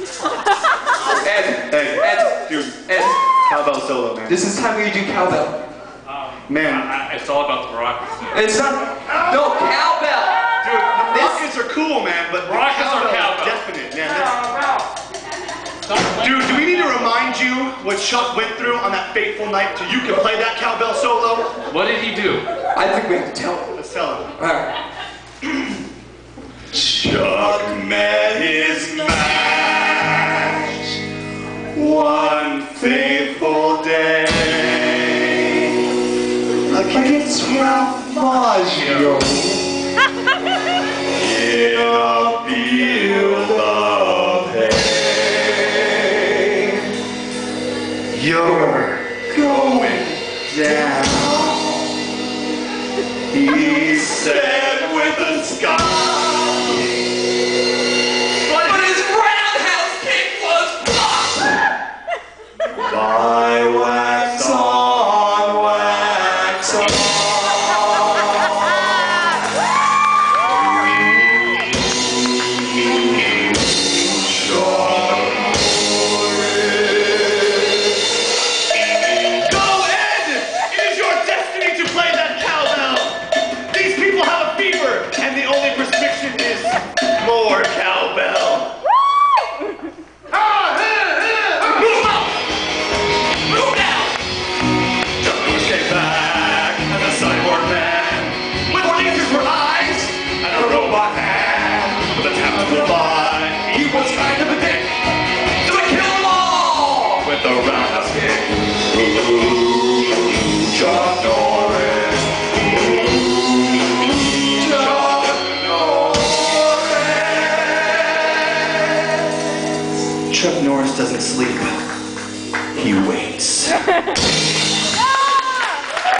Ed, Ed, Ed, dude, Ed, cowbell solo, man. This is time where you do cowbell. Um, man, I, it's all about the maracas. It's not. No, cowbell! dude, the rockets are cool, man, but the Maracas are cowbell definite, man. That's- Dude, do we need to remind you what Chuck went through on that fateful night so you can play that cowbell solo? What did he do? I think we have to tell him. Let's tell him. Alright. Chuck one fateful day against Ralph Macchio in a field. You're going down. He said blocked! All roundhouse kick. Ooh, Chuck Norris. Ooh, Chuck Norris. Chuck Norris doesn't sleep. He waits.